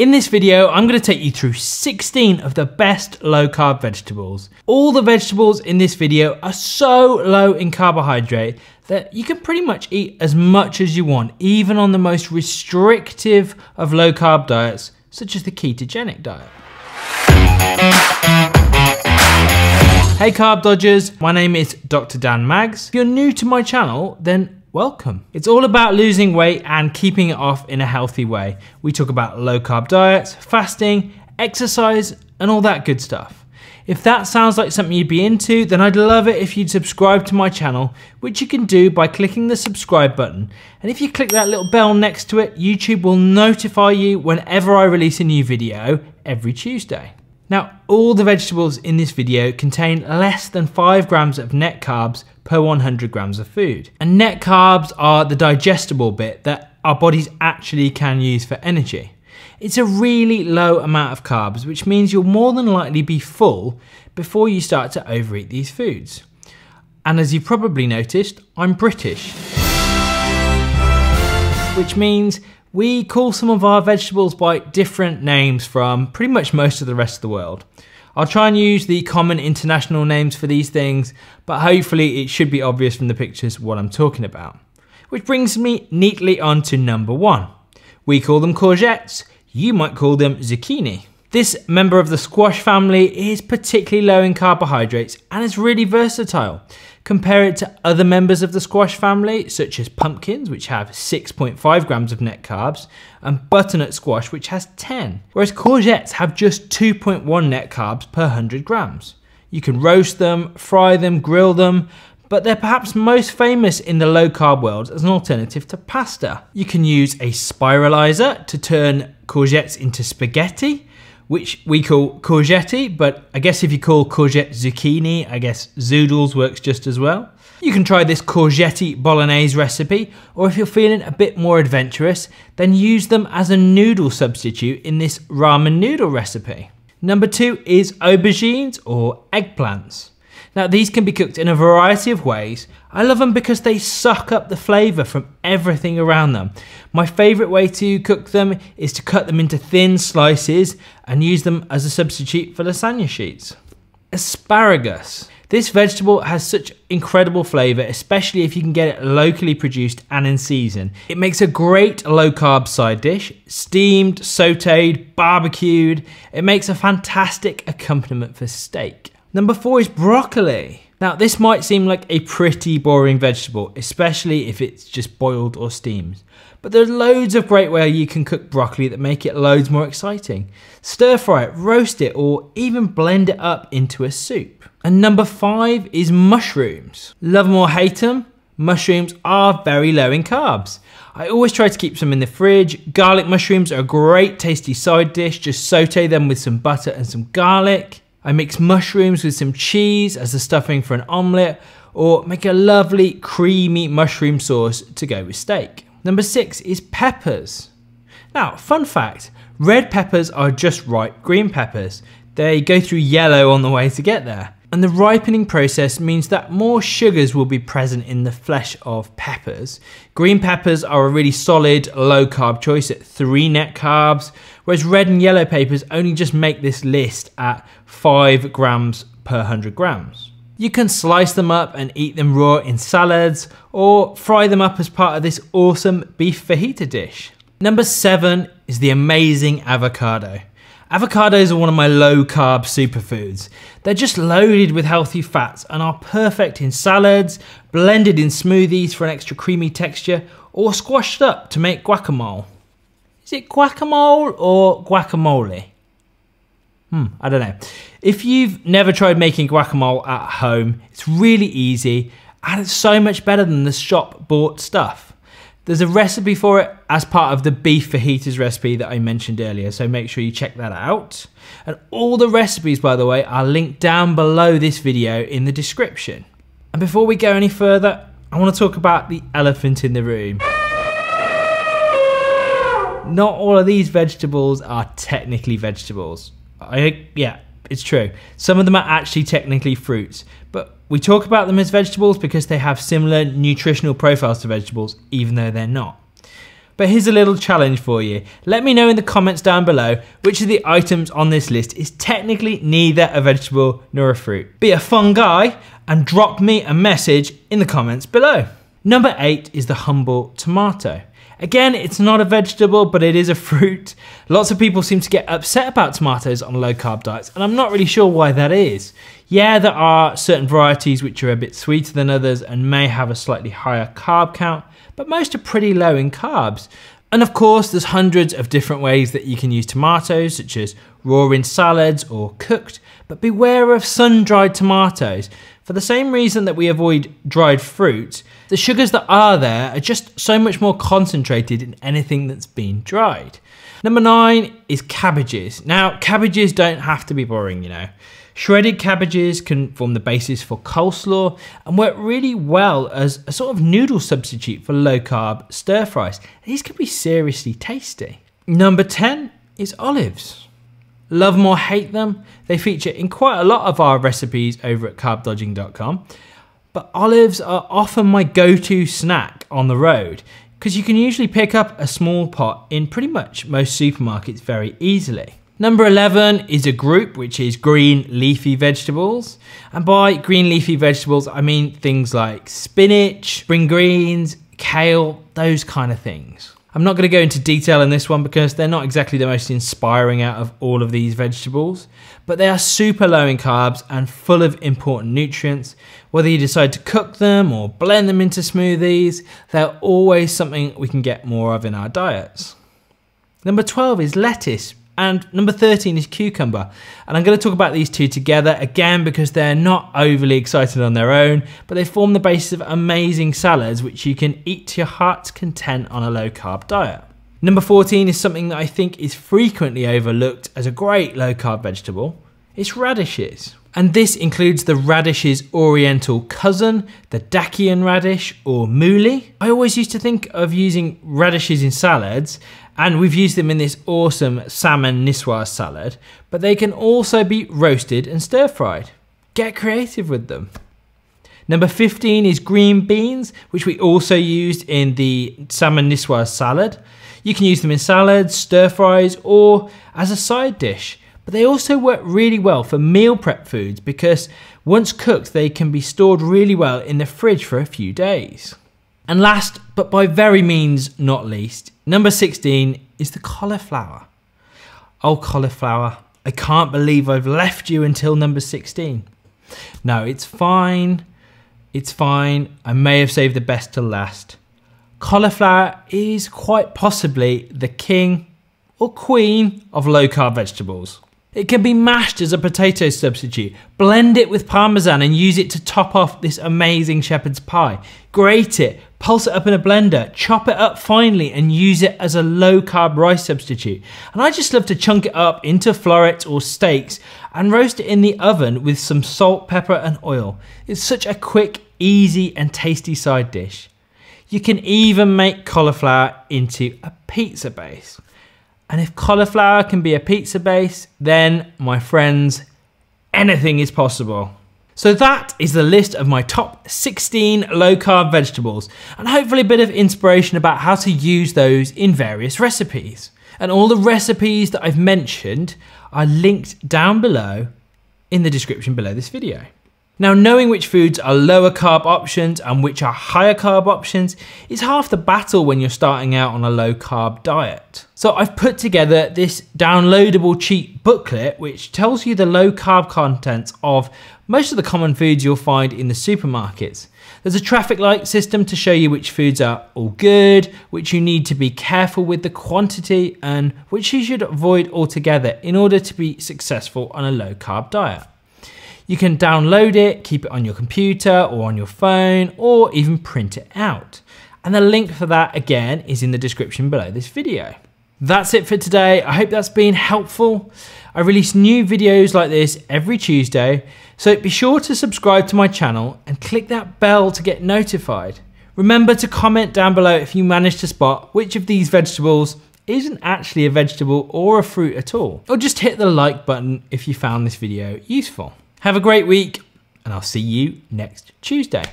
In this video, I'm going to take you through 16 of the best low carb vegetables. All the vegetables in this video are so low in carbohydrate that you can pretty much eat as much as you want, even on the most restrictive of low carb diets, such as the ketogenic diet. Hey Carb Dodgers, my name is Dr. Dan Maggs. If you're new to my channel, then welcome. It's all about losing weight and keeping it off in a healthy way. We talk about low carb diets, fasting, exercise, and all that good stuff. If that sounds like something you'd be into, then I'd love it if you'd subscribe to my channel, which you can do by clicking the subscribe button. And if you click that little bell next to it, YouTube will notify you whenever I release a new video every Tuesday. Now, all the vegetables in this video contain less than 5 grams of net carbs per 100 grams of food. And net carbs are the digestible bit that our bodies actually can use for energy. It's a really low amount of carbs, which means you'll more than likely be full before you start to overeat these foods. And as you've probably noticed, I'm British. Which means we call some of our vegetables by different names from pretty much most of the rest of the world. I'll try and use the common international names for these things, but hopefully it should be obvious from the pictures what I'm talking about. Which brings me neatly on to number one. We call them courgettes, you might call them zucchini. This member of the squash family is particularly low in carbohydrates and is really versatile. Compare it to other members of the squash family, such as pumpkins, which have 6.5 grams of net carbs, and butternut squash, which has 10, whereas courgettes have just 2.1 net carbs per 100 grams. You can roast them, fry them, grill them, but they're perhaps most famous in the low carb world as an alternative to pasta. You can use a spiralizer to turn courgettes into spaghetti, which we call courgetti, but I guess if you call courgette zucchini, I guess zoodles works just as well. You can try this courgetti bolognese recipe, or if you're feeling a bit more adventurous, then use them as a noodle substitute in this ramen noodle recipe. Number two is aubergines or eggplants. Now these can be cooked in a variety of ways. I love them because they suck up the flavour from everything around them. My favourite way to cook them is to cut them into thin slices and use them as a substitute for lasagna sheets. Asparagus. This vegetable has such incredible flavour, especially if you can get it locally produced and in season. It makes a great low carb side dish, steamed, sauteed, barbecued. It makes a fantastic accompaniment for steak. Number four is broccoli. Now, this might seem like a pretty boring vegetable, especially if it's just boiled or steamed. But there's loads of great ways you can cook broccoli that make it loads more exciting. Stir fry it, roast it, or even blend it up into a soup. And number five is mushrooms. Love them or hate them, mushrooms are very low in carbs. I always try to keep some in the fridge. Garlic mushrooms are a great tasty side dish. Just saute them with some butter and some garlic. I mix mushrooms with some cheese as the stuffing for an omelette, or make a lovely creamy mushroom sauce to go with steak. Number six is peppers. Now, fun fact, red peppers are just ripe green peppers. They go through yellow on the way to get there. And the ripening process means that more sugars will be present in the flesh of peppers. Green peppers are a really solid low carb choice at three net carbs, whereas red and yellow peppers only just make this list at five grams per 100 grams. You can slice them up and eat them raw in salads or fry them up as part of this awesome beef fajita dish. Number seven is the amazing avocado. Avocados are one of my low carb superfoods. They're just loaded with healthy fats and are perfect in salads, blended in smoothies for an extra creamy texture, or squashed up to make guacamole. Is it guacamole or guacamole? Hmm, I don't know. If you've never tried making guacamole at home, it's really easy and it's so much better than the shop bought stuff. There's a recipe for it as part of the beef fajitas recipe that I mentioned earlier, so make sure you check that out. And all the recipes, by the way, are linked down below this video in the description. And before we go any further, I want to talk about the elephant in the room. Not all of these vegetables are technically vegetables. I yeah, it's true. Some of them are actually technically fruits, but we talk about them as vegetables because they have similar nutritional profiles to vegetables, even though they're not. But here's a little challenge for you. Let me know in the comments down below which of the items on this list is technically neither a vegetable nor a fruit. Be a fun guy and drop me a message in the comments below. Number eight is the humble tomato. Again, it's not a vegetable, but it is a fruit. Lots of people seem to get upset about tomatoes on low carb diets, and I'm not really sure why that is. Yeah, there are certain varieties which are a bit sweeter than others and may have a slightly higher carb count, but most are pretty low in carbs. And of course, there's hundreds of different ways that you can use tomatoes, such as raw in salads or cooked, but beware of sun-dried tomatoes. For the same reason that we avoid dried fruit, the sugars that are there are just so much more concentrated in anything that's been dried. Number nine is cabbages. Now, cabbages don't have to be boring, you know. Shredded cabbages can form the basis for coleslaw and work really well as a sort of noodle substitute for low carb stir fries. These can be seriously tasty. Number 10 is olives. Love them or hate them, they feature in quite a lot of our recipes over at carbdodging.com. But olives are often my go-to snack on the road because you can usually pick up a small pot in pretty much most supermarkets very easily. Number 11 is a group which is green leafy vegetables. And by green leafy vegetables, I mean things like spinach, spring greens, kale, those kind of things. I'm not going to go into detail in this one because they're not exactly the most inspiring out of all of these vegetables, but they are super low in carbs and full of important nutrients. Whether you decide to cook them or blend them into smoothies, they're always something we can get more of in our diets. Number 12 is lettuce, and number 13 is cucumber. And I'm going to talk about these two together again because they're not overly exciting on their own, but they form the basis of amazing salads which you can eat to your heart's content on a low carb diet. Number 14 is something that I think is frequently overlooked as a great low carb vegetable. It's radishes. And this includes the radish's oriental cousin, the daikon radish or mooli. I always used to think of using radishes in salads and we've used them in this awesome salmon niçoise salad, but they can also be roasted and stir fried. Get creative with them. Number 15 is green beans, which we also used in the salmon niçoise salad. You can use them in salads, stir fries, or as a side dish. But they also work really well for meal prep foods because once cooked, they can be stored really well in the fridge for a few days. And last, but by very means not least, number 16 is the cauliflower. Oh, cauliflower, I can't believe I've left you until number 16. No, it's fine. It's fine. I may have saved the best till last. Cauliflower is quite possibly the king or queen of low carb vegetables. It can be mashed as a potato substitute. Blend it with parmesan and use it to top off this amazing shepherd's pie. Grate it, pulse it up in a blender, chop it up finely and use it as a low carb rice substitute. And I just love to chunk it up into florets or steaks and roast it in the oven with some salt, pepper and oil. It's such a quick, easy and tasty side dish. You can even make cauliflower into a pizza base. And if cauliflower can be a pizza base, then my friends, anything is possible. So that is the list of my top 16 low carb vegetables and hopefully a bit of inspiration about how to use those in various recipes. And all the recipes that I've mentioned are linked down below in the description below this video. Now, knowing which foods are lower carb options and which are higher carb options is half the battle when you're starting out on a low carb diet. So I've put together this downloadable cheat booklet which tells you the low carb contents of most of the common foods you'll find in the supermarkets. There's a traffic light system to show you which foods are all good, which you need to be careful with the quantity, and which you should avoid altogether in order to be successful on a low carb diet. You can download it, keep it on your computer or on your phone, or even print it out. And the link for that again is in the description below this video. That's it for today. I hope that's been helpful. I release new videos like this every Tuesday, so be sure to subscribe to my channel and click that bell to get notified. Remember to comment down below if you manage to spot which of these vegetables isn't actually a vegetable or a fruit at all. Or just hit the like button if you found this video useful. Have a great week, and I'll see you next Tuesday.